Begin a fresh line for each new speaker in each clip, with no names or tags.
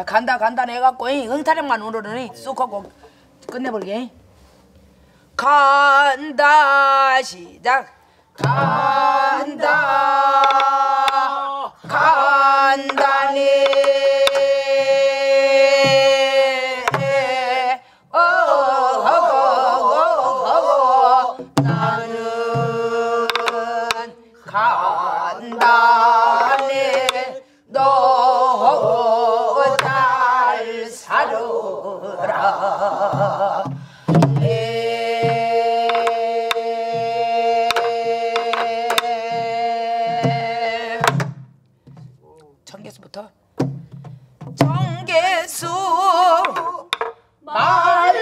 자, 간다 간다 해갖고 흥타령만 오르르니 쑥 하고 끝내볼게. 간다 시작. 간다 간다네 부터 청개수 맑은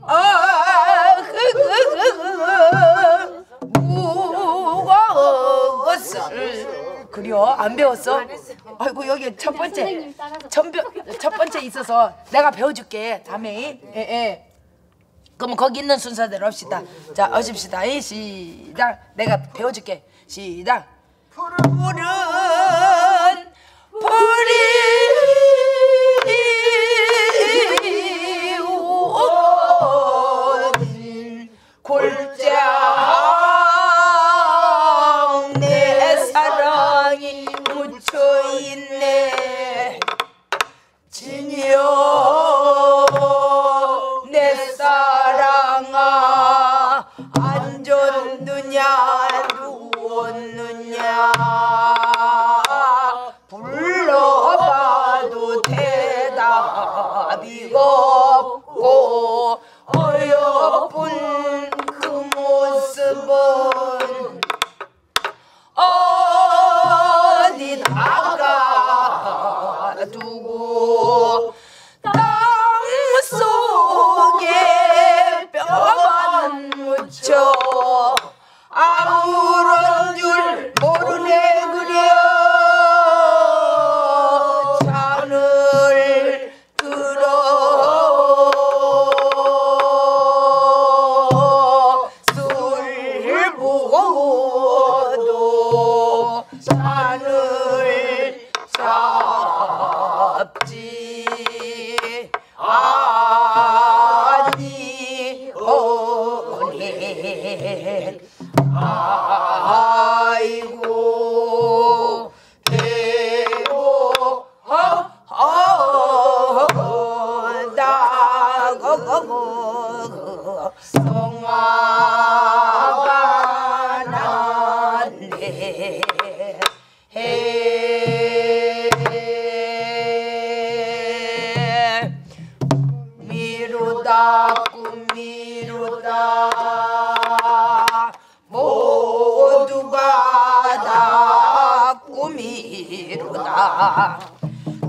아, 무것을 그려 안 배웠어? 아이고 여기 첫 번째 첫, 번- 첫 번째 있어서 내가 배워줄게 다음에 예, 예. 그럼 거기 있는 순서대로 합시다. 자 하십시다. 이, 시작. 내가 배워줄게. 시작. 푸른 불이 오는 골장 내 사랑이 묻혀있네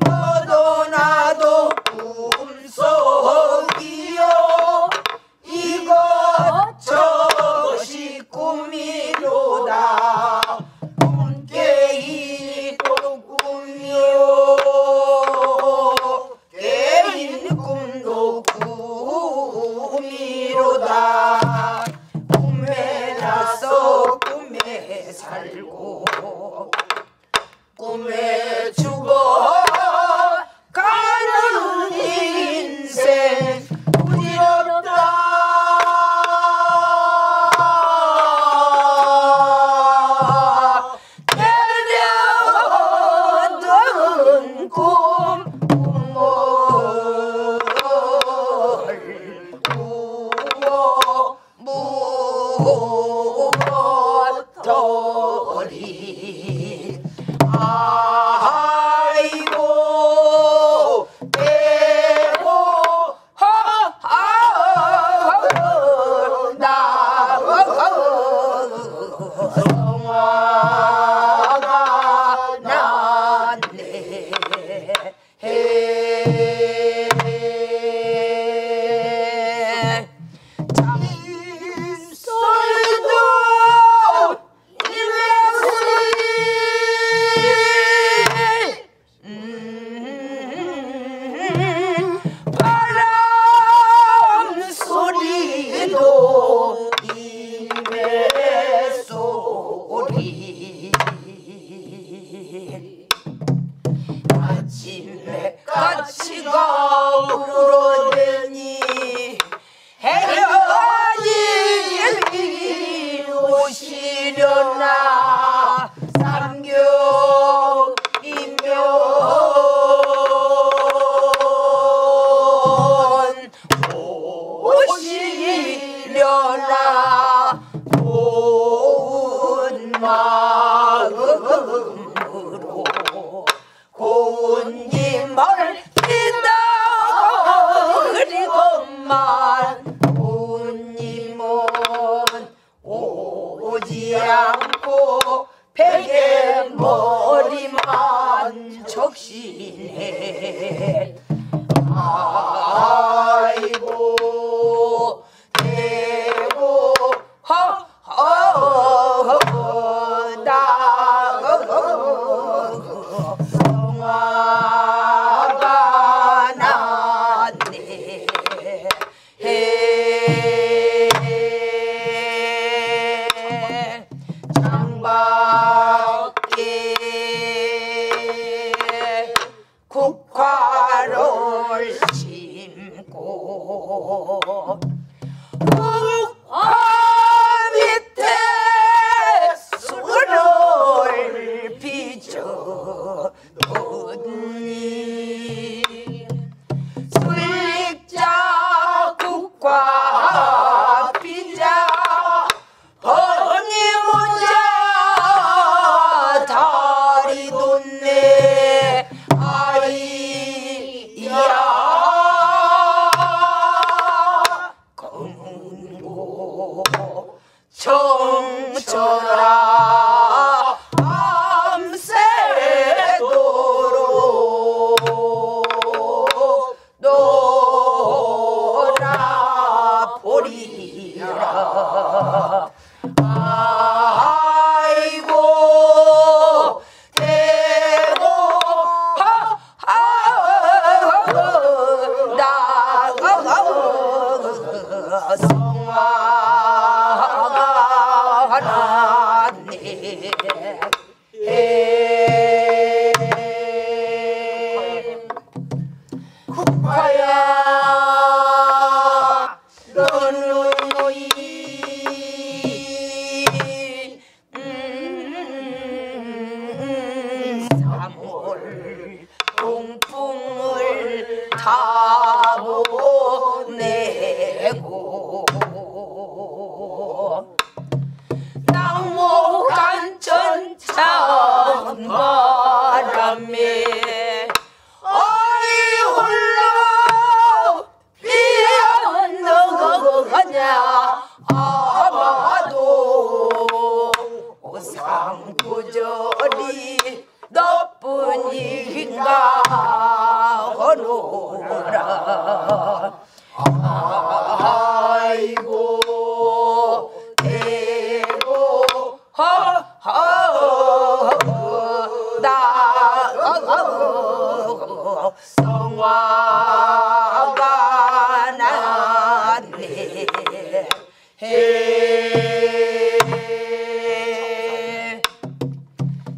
너도 나도 꿈속이요. 이것 저것이 꿈이로다. 꿈깨이 또 꿈이요. 깨인 꿈도 꿈이로다 한척시네 아이고 대고 허허다 성화가 났네 장바 hey.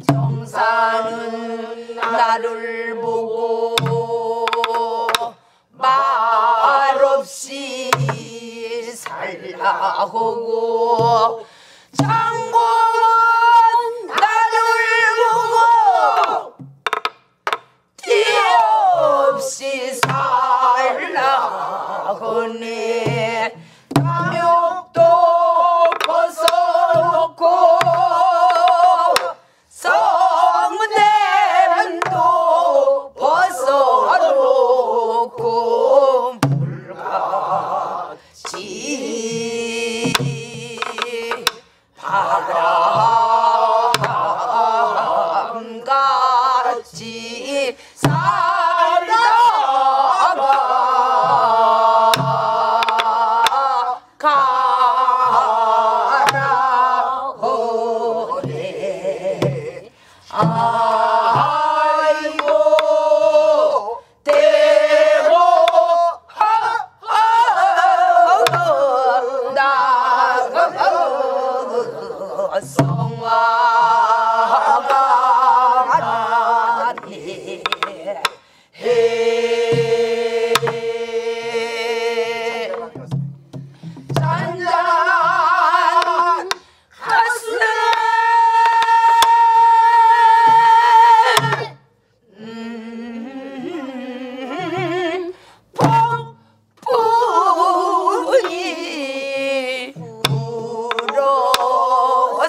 정사는 나를 보고 啊，火锅。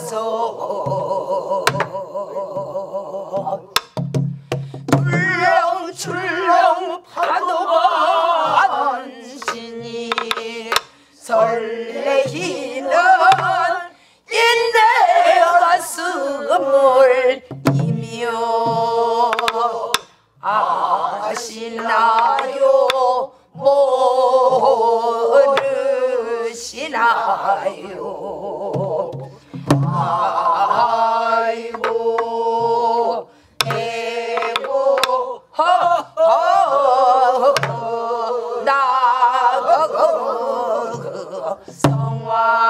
가서. 출렁출렁 파도가 신이 설레이는 인내 가슴을 이며 아시나요? 모르시나요? 아이고 에고 허허 나그 성화나니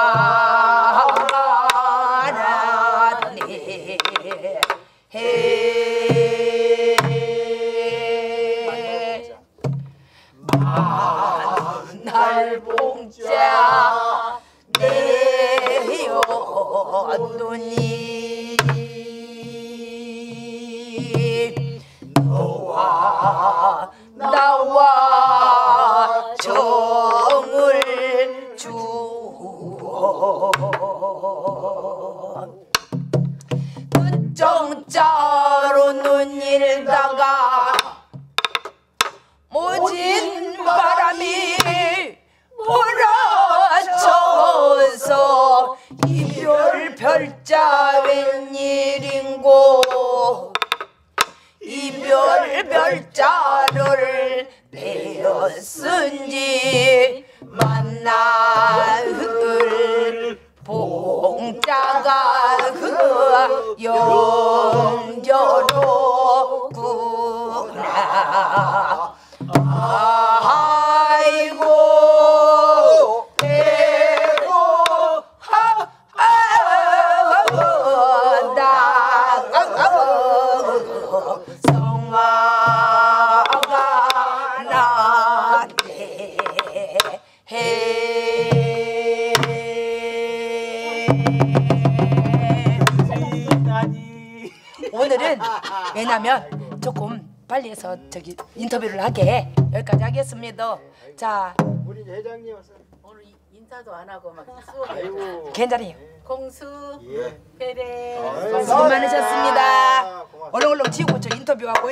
해. 만날 봉자 눈이 너와 나와 정을 주어. 끝정자로 눈일다가 모진 바람이 몰아 별자 웬일인고 이별 별자를 내었은지 만나을 봉자가 그영 오늘은 왜냐면 조금 빨리 해서 저기 인터뷰를 하게 여기까지 하겠습니다. 자,
우리 회장님.
오늘 이- 인사도 안 하고 막 수업.
괜찮아요.
공수
예. 아이고.
수고 많으셨습니다. 얼른 지우고 저 인터뷰하고.